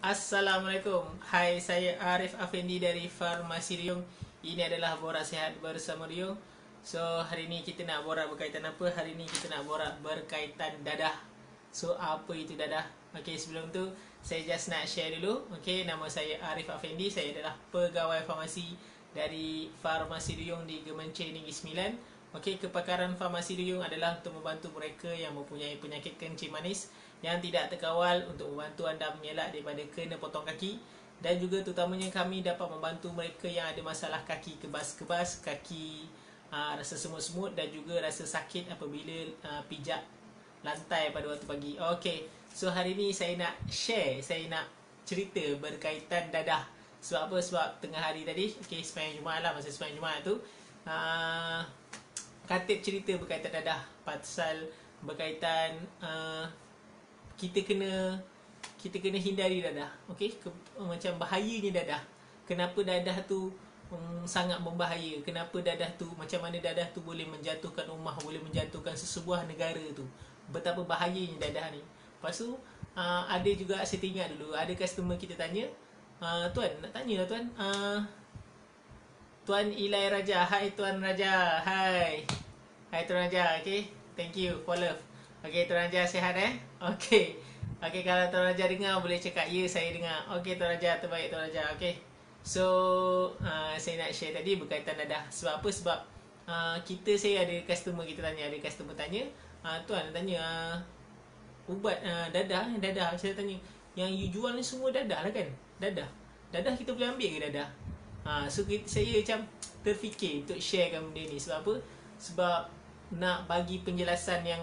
Assalamualaikum. Hai, saya Arif Afendi dari Farmasi Riung. Ini adalah Borak Sehat bersama Riung. So, hari ni kita nak borak berkaitan apa? Hari ni kita nak borak berkaitan dadah. So, apa itu dadah? Okey, sebelum tu saya just nak share dulu. Okey, nama saya Arif Afendi. Saya adalah pegawai farmasi dari Farmasi Riung di Gemencing Negeri Sembilan. Okey, kepakaran farmasi Riung adalah untuk membantu mereka yang mempunyai penyakit kencing manis yang tidak terkawal untuk membantu anda mengelak daripada kena potong kaki dan juga terutamanya kami dapat membantu mereka yang ada masalah kaki kebas-kebas, kaki aa, rasa semut-semut dan juga rasa sakit apabila aa, pijak lantai pada waktu pagi. Okey, so hari ni saya nak share, saya nak cerita berkaitan dadah. Sebab apa? Sebab tengah hari tadi, okey sepanjang Jumaat lah, masa sepanjang Jumaat tu aa, Katib cerita berkaitan dadah Pasal berkaitan uh, kita kena kita kena hindari dadah okey? Ke, macam bahayanya dadah. Kenapa dadah tu um, sangat berbahaya kenapa dadah tu macam mana dadah tu boleh menjatuhkan rumah boleh menjatuhkan sesebuah negara tu? Betapa bahayanya dadah ni. Lepas tu uh, ada juga saya ingat dulu ada customer kita tanya uh, tuan nak tanya lah tuan uh, tuan Ilai Raja hai tuan Raja hai hai tuan Raja okey? Thank you for love Okey, Tuan Raja sihat eh? Okey. Okey, kalau Tuan Raja dengar boleh cakap ya saya dengar. Okey, Tuan Raja terbaik Tuan Raja. Okey. So, uh, saya nak share tadi berkaitan dadah. Sebab apa? Sebab uh, kita saya ada customer kita tanya, ada customer tanya, uh, tuan tanya uh, ubat uh, dadah, dadah saya tanya, yang you jual ni semua dadah lah kan? Dadah. Dadah kita boleh ambil ke dadah? Uh, so kita, saya macam terfikir untuk sharekan benda ni sebab apa? Sebab nak bagi penjelasan yang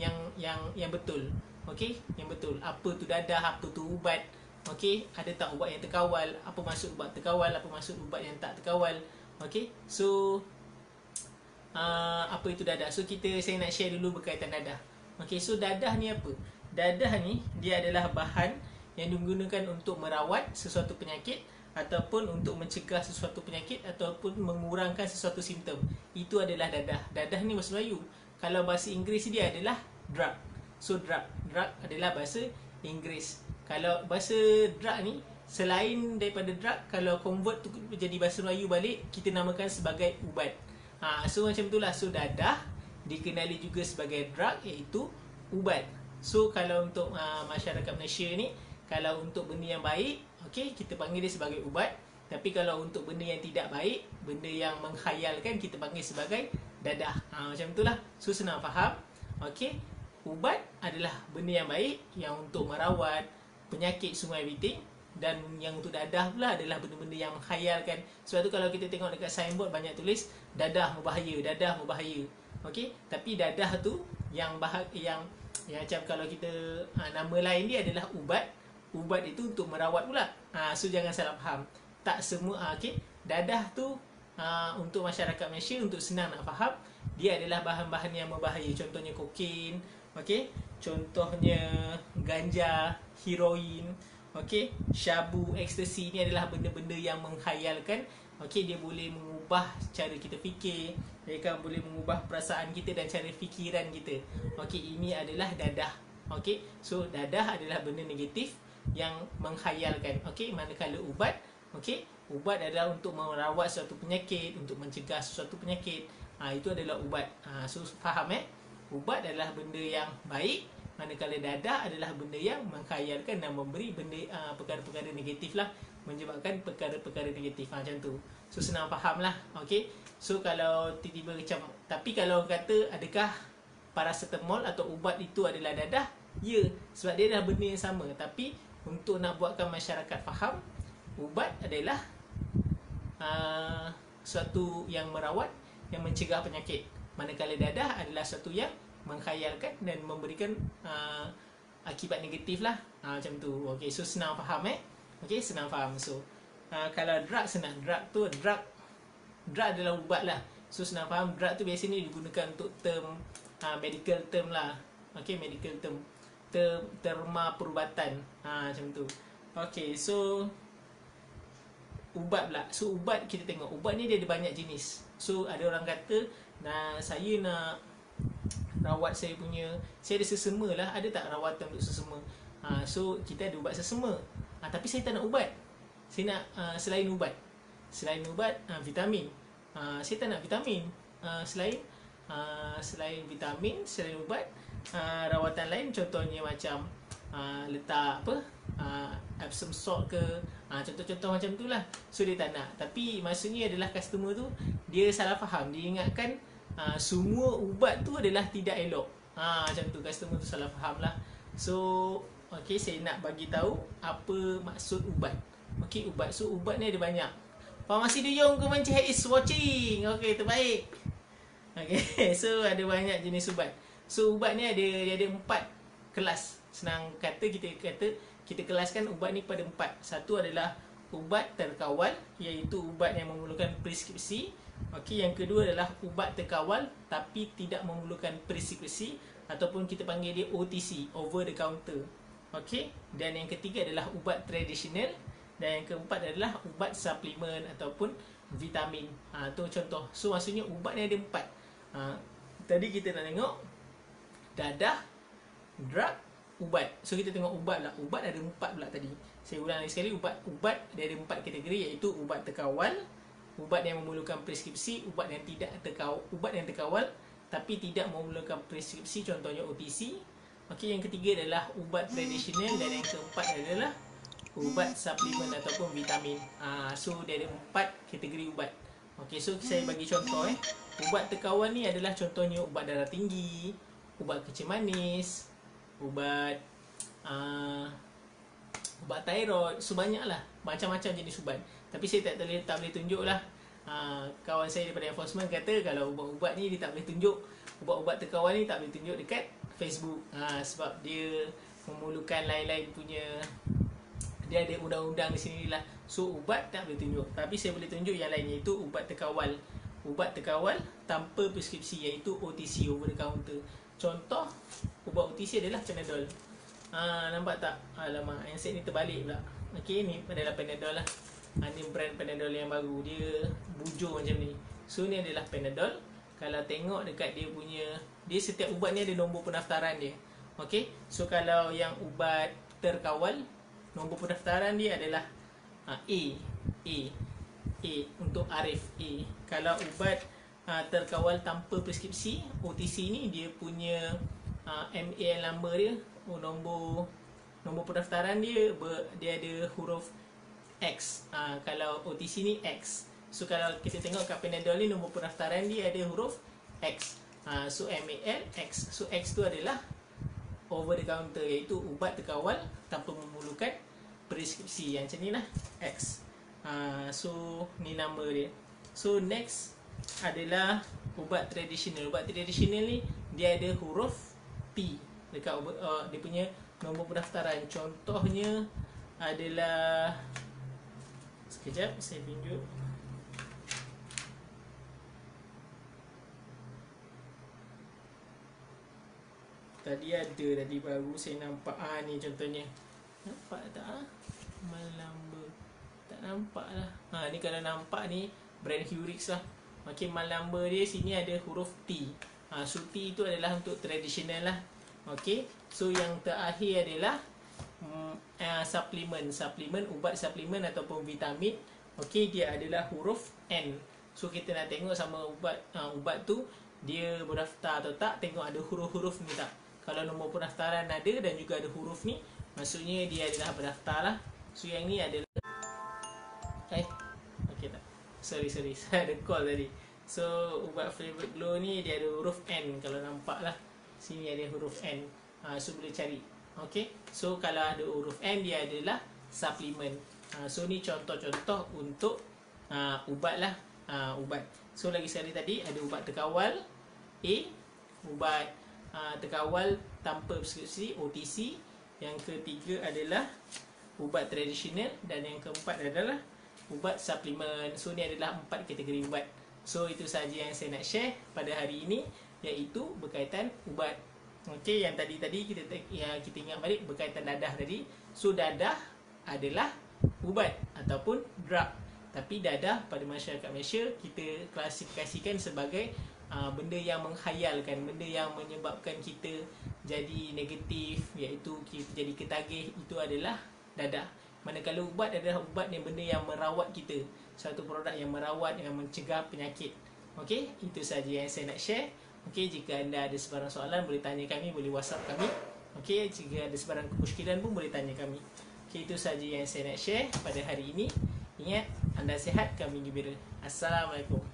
yang yang yang betul. Okey, yang betul. Apa tu dadah, apa tu ubat. Okey, ada tak ubat yang terkawal? Apa maksud ubat terkawal? Apa maksud ubat yang tak terkawal? Okey. So uh, apa itu dadah? So kita saya nak share dulu berkaitan dadah. Okey, so dadah ni apa? Dadah ni dia adalah bahan yang digunakan untuk merawat sesuatu penyakit ataupun untuk mencegah sesuatu penyakit ataupun mengurangkan sesuatu simptom. Itu adalah dadah. Dadah ni bahasa Melayu kalau bahasa Inggeris dia adalah drug. So drug, drug adalah bahasa Inggeris. Kalau bahasa drug ni selain daripada drug kalau convert tu menjadi bahasa Melayu balik kita namakan sebagai ubat. Ha so macam itulah so dadah dikenali juga sebagai drug iaitu ubat. So kalau untuk uh, masyarakat Malaysia ni kalau untuk benda yang baik okey kita panggil dia sebagai ubat. Tapi kalau untuk benda yang tidak baik, benda yang menghayalkan kita panggil sebagai dadah. Ha, macam itulah. So senang faham. Okey. Ubat adalah benda yang baik yang untuk merawat penyakit semua everything dan yang untuk dadah pula adalah benda-benda yang menghayalkan. Sebab tu kalau kita tengok dekat signboard banyak tulis dadah berbahaya, dadah berbahaya. Okey. Tapi dadah tu yang bahag yang yang macam kalau kita ha, nama lain dia adalah ubat. Ubat itu untuk merawat pula. Ha, so jangan salah faham. Tak semua ha, okey. Dadah tu uh, untuk masyarakat Malaysia untuk senang nak faham dia adalah bahan-bahan yang berbahaya contohnya kokain okey? Contohnya ganja heroin. Okey? Syabu ekstasi ni adalah benda-benda yang menghayalkan. Okey? Dia boleh mengubah cara kita fikir. Kan boleh mengubah perasaan kita dan cara fikiran kita. Okey? Ini adalah dadah. Okey? So dadah adalah benda negatif yang menghayalkan. Okey? Manakala ubat. Okey? Ubat adalah untuk merawat suatu penyakit, untuk mencegah sesuatu penyakit. Ha, itu adalah ubat. Ha, so faham eh? Ubat adalah benda yang baik, manakala dadah adalah benda yang mengkhayalkan dan memberi benda uh, perkara-perkara negatif lah, menyebabkan perkara-perkara negatif ha, macam tu. So senang faham lah. Okay? So kalau tiba-tiba macam, tapi kalau kata adakah paracetamol atau ubat itu adalah dadah? Ya, sebab dia adalah benda yang sama. Tapi untuk nak buatkan masyarakat faham, ubat adalah uh, suatu yang merawat yang mencegah penyakit manakala dadah adalah suatu yang mengkhayalkan dan memberikan uh, akibat negatif lah. Uh, macam tu. Okey so senang faham eh? Okey senang faham. So uh, kalau drug senang. Drug tu drug drug adalah ubat lah. So senang faham. Drug tu biasanya digunakan untuk term uh, medical term lah. Okey medical term. Term terma perubatan. Uh, macam tu. Okey so ubat pula. So ubat kita tengok. Ubat ni dia ada banyak jenis. So ada orang kata nah saya nak rawat saya punya saya ada sesama lah. Ada tak rawatan untuk sesama? Ha, so kita ada ubat sesama. uh, tapi saya tak nak ubat. Saya nak uh, selain ubat. Selain ubat uh, vitamin. Uh, saya tak nak vitamin. Uh, selain uh, selain vitamin selain ubat uh, rawatan lain contohnya macam uh, letak apa? Uh, Epsom salt ke? Uh, contoh-contoh macam tu lah. So dia tak nak. Tapi maksudnya adalah customer tu dia salah faham. Dia ingatkan uh, semua ubat tu adalah tidak elok. Uh, macam tu customer tu salah faham lah. So okay saya nak bagi tahu apa maksud ubat. Okay ubat. So ubat ni ada banyak. Farmasi Duyung Kementerian is watching. Okay terbaik. Okay, so ada banyak jenis ubat. So ubat ni ada dia ada empat kelas. Senang kata kita kata kita kelaskan ubat ni pada empat. Satu adalah ubat terkawal iaitu ubat yang memerlukan preskripsi. Okey, yang kedua adalah ubat terkawal tapi tidak memerlukan preskripsi ataupun kita panggil dia OTC, over the counter. Okey, dan yang ketiga adalah ubat tradisional dan yang keempat adalah ubat suplemen ataupun vitamin. Ha tu contoh. So maksudnya ubat ni ada empat ha, Tadi kita nak tengok Dadah Drug Ubat So kita tengok ubat lah Ubat ada empat pula tadi Saya ulang lagi sekali Ubat Ubat dia ada empat kategori Iaitu ubat terkawal Ubat yang memerlukan preskripsi Ubat yang tidak terkawal Ubat yang terkawal Tapi tidak memerlukan preskripsi Contohnya OTC Okey, yang ketiga adalah ubat tradisional dan yang keempat adalah ubat suplemen ataupun vitamin. Ah, uh, so dia ada empat kategori ubat. Okey, so saya bagi contoh eh. Ubat tekawan ni adalah contohnya ubat darah tinggi, ubat kecil manis, ubat uh, ubat thyroid, so banyaklah macam-macam jenis ubat. Tapi saya tak boleh tak boleh tunjuklah. Uh, kawan saya daripada enforcement kata kalau ubat-ubat ni dia tak boleh tunjuk ubat-ubat tekawan ni tak boleh tunjuk dekat Facebook. Uh, sebab dia memerlukan lain-lain punya dia ada undang-undang di sini lah. So ubat tak boleh tunjuk. Tapi saya boleh tunjuk yang lain iaitu ubat terkawal. Ubat terkawal tanpa preskripsi iaitu OTC over the counter. Contoh ubat OTC adalah Panadol. Ha, nampak tak? Alamak, yang set ni terbalik pula. Okey, ni adalah Panadol lah. Ha, ni brand Panadol yang baru. Dia bujur macam ni. So ni adalah Panadol. Kalau tengok dekat dia punya dia setiap ubat ni ada nombor pendaftaran dia. Okey. So kalau yang ubat terkawal nombor pendaftaran dia adalah uh, A A A untuk Arif kalau ubat uh, terkawal tanpa preskripsi OTC ni dia punya uh, MAL number dia oh, nombor nombor pendaftaran dia ber, dia ada huruf X. Uh, kalau OTC ni X. So kalau kita tengok kat Panadol ni nombor pendaftaran dia ada huruf X. Uh, so MAL X. So X tu adalah over the counter iaitu ubat terkawal tanpa memerlukan preskripsi. Yang macam ni lah X uh, so ni nama dia so next adalah ubat tradisional ubat tradisional ni dia ada huruf P dekat ubat, uh, dia punya nombor pendaftaran contohnya adalah sekejap saya tunjuk Tadi ada tadi baru saya nampak ah ni contohnya. Nampak tak ah? Malamba. Nampak lah. Ha ni kalau nampak ni brand Hurix lah. Makin malamba dia sini ada huruf T. Ha so T itu adalah untuk tradisional lah. Okey. So yang terakhir adalah uh, suplemen, suplemen ubat suplemen ataupun vitamin. Okey, dia adalah huruf N. So kita nak tengok sama ubat uh, ubat tu dia berdaftar atau tak, tengok ada huruf-huruf ni tak kalau nombor pendaftaran ada dan juga ada huruf ni maksudnya dia adalah berdaftar lah so yang ni adalah ok sorry sorry. Saya ada call tadi. So ubat flavor glow ni dia ada huruf N kalau nampak lah. Sini ada huruf N. Uh, so boleh cari. Ok so kalau ada huruf N dia adalah suplemen uh, so ni contoh-contoh untuk uh, ubat lah. Uh, ubat. So lagi sekali tadi ada ubat terkawal. A ubat uh, terkawal tanpa preskripsi OTC yang ketiga adalah ubat tradisional. Dan yang keempat adalah ubat suplemen so ni adalah empat kategori ubat so itu sahaja yang saya nak share pada hari ini iaitu berkaitan ubat Okey, yang tadi-tadi kita ya, kita ingat balik berkaitan dadah tadi. So dadah adalah ubat ataupun drug. Tapi dadah pada masyarakat Malaysia kita klasifikasikan sebagai uh, benda yang menghayalkan, benda yang menyebabkan kita jadi negatif iaitu kita jadi ketagih itu adalah dadah. Manakala ubat adalah ubat yang benda yang merawat kita. Satu produk yang merawat yang mencegah penyakit. Okey, itu saja yang saya nak share. Okey, jika anda ada sebarang soalan boleh tanya kami, boleh WhatsApp kami. Okey, jika ada sebarang kemusykilan pun boleh tanya kami. Okey, itu saja yang saya nak share pada hari ini. Ingat, anda sihat, kami gembira. Assalamualaikum.